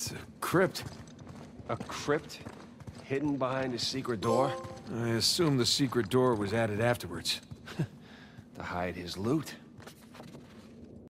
It's a crypt. A crypt? Hidden behind a secret door? I assume the secret door was added afterwards. To hide his loot.